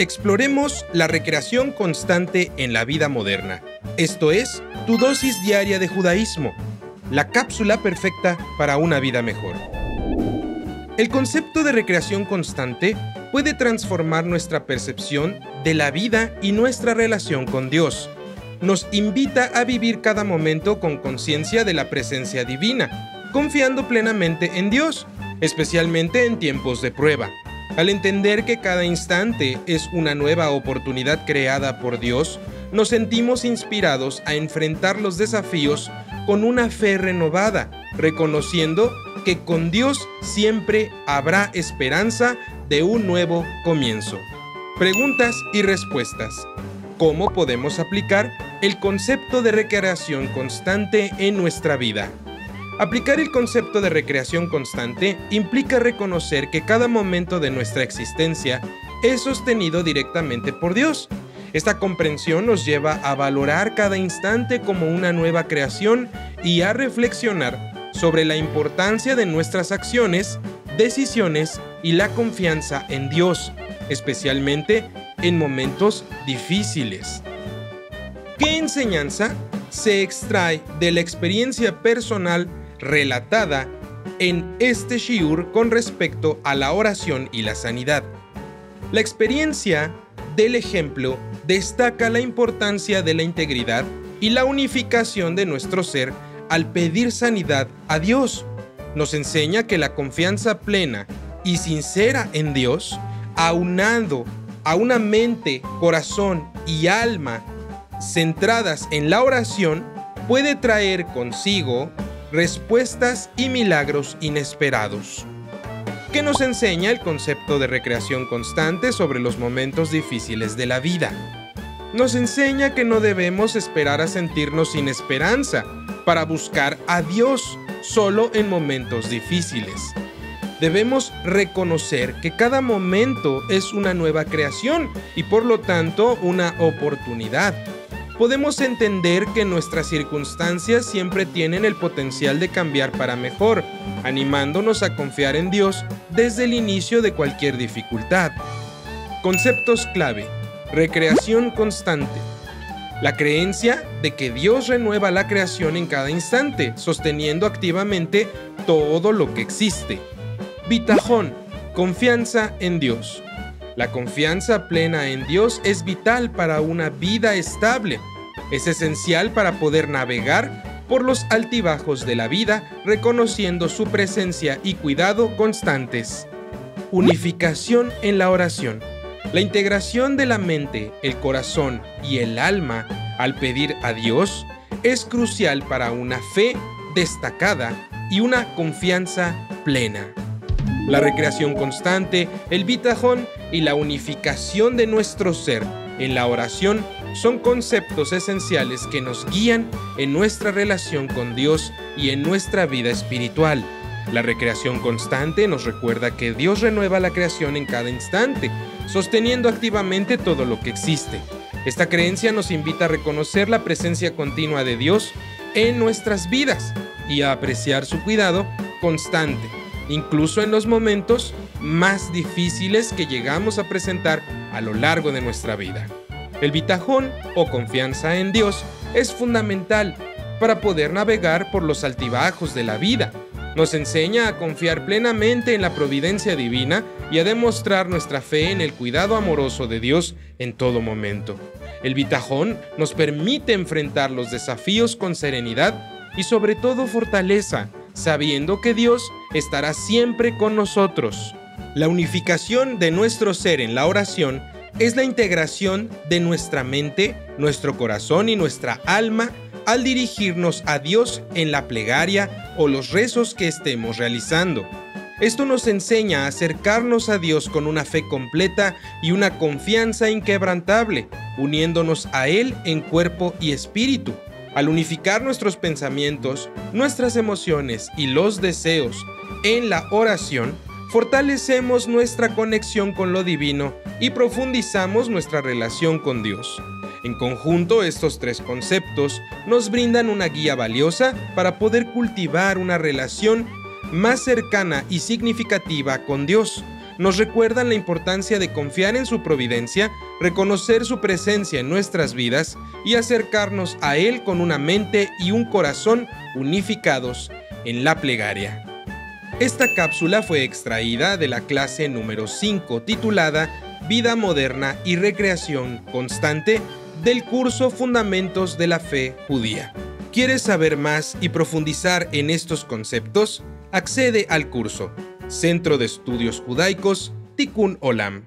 Exploremos la recreación constante en la vida moderna. Esto es, tu dosis diaria de judaísmo, la cápsula perfecta para una vida mejor. El concepto de recreación constante puede transformar nuestra percepción de la vida y nuestra relación con Dios. Nos invita a vivir cada momento con conciencia de la presencia divina, confiando plenamente en Dios, especialmente en tiempos de prueba. Al entender que cada instante es una nueva oportunidad creada por Dios, nos sentimos inspirados a enfrentar los desafíos con una fe renovada, reconociendo que con Dios siempre habrá esperanza de un nuevo comienzo. Preguntas y respuestas. ¿Cómo podemos aplicar el concepto de recreación constante en nuestra vida? Aplicar el concepto de recreación constante implica reconocer que cada momento de nuestra existencia es sostenido directamente por Dios. Esta comprensión nos lleva a valorar cada instante como una nueva creación y a reflexionar sobre la importancia de nuestras acciones, decisiones y la confianza en Dios, especialmente en momentos difíciles. ¿Qué enseñanza se extrae de la experiencia personal relatada en este shiur con respecto a la oración y la sanidad. La experiencia del ejemplo destaca la importancia de la integridad y la unificación de nuestro ser al pedir sanidad a Dios. Nos enseña que la confianza plena y sincera en Dios, aunando a una mente, corazón y alma centradas en la oración, puede traer consigo respuestas y milagros inesperados. ¿Qué nos enseña el concepto de recreación constante sobre los momentos difíciles de la vida? Nos enseña que no debemos esperar a sentirnos sin esperanza para buscar a Dios solo en momentos difíciles. Debemos reconocer que cada momento es una nueva creación y por lo tanto una oportunidad podemos entender que nuestras circunstancias siempre tienen el potencial de cambiar para mejor, animándonos a confiar en Dios desde el inicio de cualquier dificultad. Conceptos clave. Recreación constante. La creencia de que Dios renueva la creación en cada instante, sosteniendo activamente todo lo que existe. Bitajón. Confianza en Dios. La confianza plena en Dios es vital para una vida estable. Es esencial para poder navegar por los altibajos de la vida, reconociendo su presencia y cuidado constantes. Unificación en la oración. La integración de la mente, el corazón y el alma al pedir a Dios es crucial para una fe destacada y una confianza plena. La recreación constante, el bitajón y la unificación de nuestro ser en la oración son conceptos esenciales que nos guían en nuestra relación con Dios y en nuestra vida espiritual. La recreación constante nos recuerda que Dios renueva la creación en cada instante, sosteniendo activamente todo lo que existe. Esta creencia nos invita a reconocer la presencia continua de Dios en nuestras vidas y a apreciar su cuidado constante, incluso en los momentos más difíciles que llegamos a presentar a lo largo de nuestra vida. El bitajón o confianza en Dios es fundamental para poder navegar por los altibajos de la vida. Nos enseña a confiar plenamente en la providencia divina y a demostrar nuestra fe en el cuidado amoroso de Dios en todo momento. El bitajón nos permite enfrentar los desafíos con serenidad y sobre todo fortaleza, sabiendo que Dios estará siempre con nosotros. La unificación de nuestro ser en la oración es la integración de nuestra mente, nuestro corazón y nuestra alma al dirigirnos a Dios en la plegaria o los rezos que estemos realizando. Esto nos enseña a acercarnos a Dios con una fe completa y una confianza inquebrantable, uniéndonos a Él en cuerpo y espíritu. Al unificar nuestros pensamientos, nuestras emociones y los deseos en la oración, fortalecemos nuestra conexión con lo divino y profundizamos nuestra relación con Dios. En conjunto, estos tres conceptos nos brindan una guía valiosa para poder cultivar una relación más cercana y significativa con Dios. Nos recuerdan la importancia de confiar en su providencia, reconocer su presencia en nuestras vidas y acercarnos a Él con una mente y un corazón unificados en la plegaria. Esta cápsula fue extraída de la clase número 5 titulada Vida moderna y recreación constante del curso Fundamentos de la Fe Judía. ¿Quieres saber más y profundizar en estos conceptos? Accede al curso Centro de Estudios Judaicos Tikkun Olam.